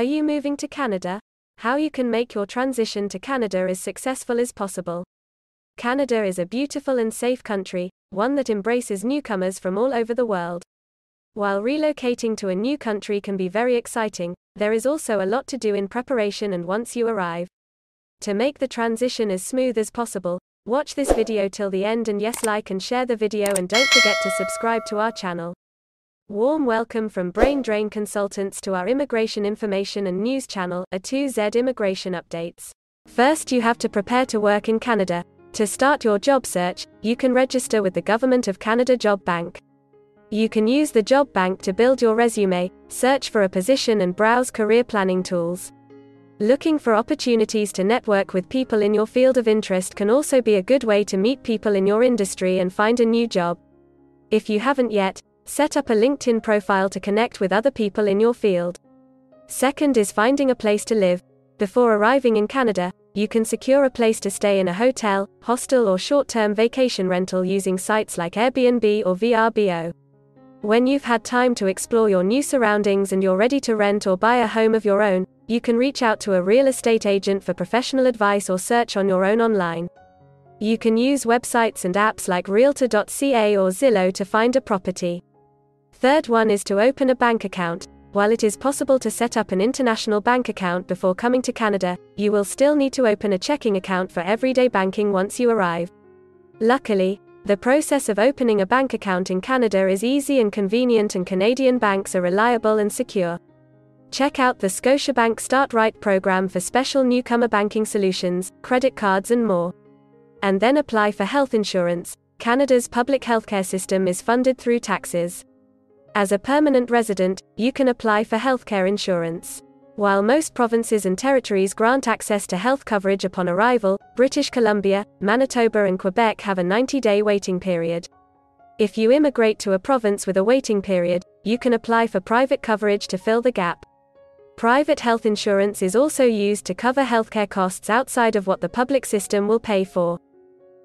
Are you moving to Canada? How you can make your transition to Canada as successful as possible. Canada is a beautiful and safe country, one that embraces newcomers from all over the world. While relocating to a new country can be very exciting, there is also a lot to do in preparation and once you arrive. To make the transition as smooth as possible, watch this video till the end and yes like and share the video and don't forget to subscribe to our channel. Warm welcome from Brain Drain Consultants to our immigration information and news channel, A2Z Immigration Updates. First you have to prepare to work in Canada. To start your job search, you can register with the Government of Canada Job Bank. You can use the Job Bank to build your resume, search for a position and browse career planning tools. Looking for opportunities to network with people in your field of interest can also be a good way to meet people in your industry and find a new job. If you haven't yet, set up a LinkedIn profile to connect with other people in your field. Second is finding a place to live. Before arriving in Canada, you can secure a place to stay in a hotel, hostel, or short term vacation rental using sites like Airbnb or VRBO. When you've had time to explore your new surroundings and you're ready to rent or buy a home of your own, you can reach out to a real estate agent for professional advice or search on your own online. You can use websites and apps like Realtor.ca or Zillow to find a property. Third one is to open a bank account. While it is possible to set up an international bank account before coming to Canada, you will still need to open a checking account for everyday banking once you arrive. Luckily, the process of opening a bank account in Canada is easy and convenient, and Canadian banks are reliable and secure. Check out the Scotiabank Start Right program for special newcomer banking solutions, credit cards, and more. And then apply for health insurance. Canada's public healthcare system is funded through taxes. As a permanent resident, you can apply for healthcare insurance. While most provinces and territories grant access to health coverage upon arrival, British Columbia, Manitoba, and Quebec have a 90 day waiting period. If you immigrate to a province with a waiting period, you can apply for private coverage to fill the gap. Private health insurance is also used to cover healthcare costs outside of what the public system will pay for.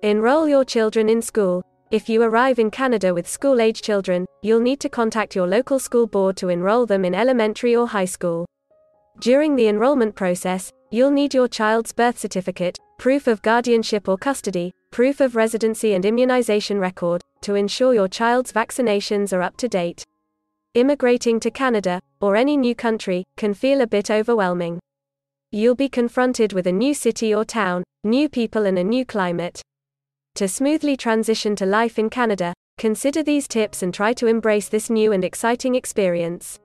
Enroll your children in school. If you arrive in Canada with school age children, you'll need to contact your local school board to enroll them in elementary or high school. During the enrollment process, you'll need your child's birth certificate, proof of guardianship or custody, proof of residency and immunization record, to ensure your child's vaccinations are up to date. Immigrating to Canada, or any new country, can feel a bit overwhelming. You'll be confronted with a new city or town, new people, and a new climate. To smoothly transition to life in Canada, consider these tips and try to embrace this new and exciting experience.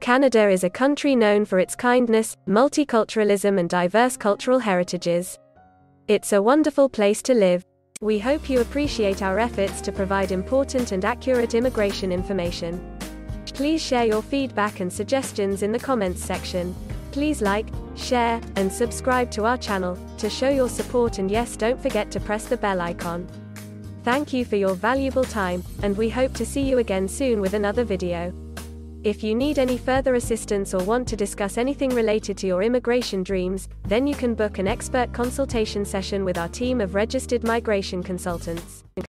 Canada is a country known for its kindness, multiculturalism, and diverse cultural heritages. It's a wonderful place to live. We hope you appreciate our efforts to provide important and accurate immigration information. Please share your feedback and suggestions in the comments section. Please like, share, and subscribe to our channel to show your support and yes don't forget to press the bell icon. Thank you for your valuable time, and we hope to see you again soon with another video. If you need any further assistance or want to discuss anything related to your immigration dreams, then you can book an expert consultation session with our team of registered migration consultants.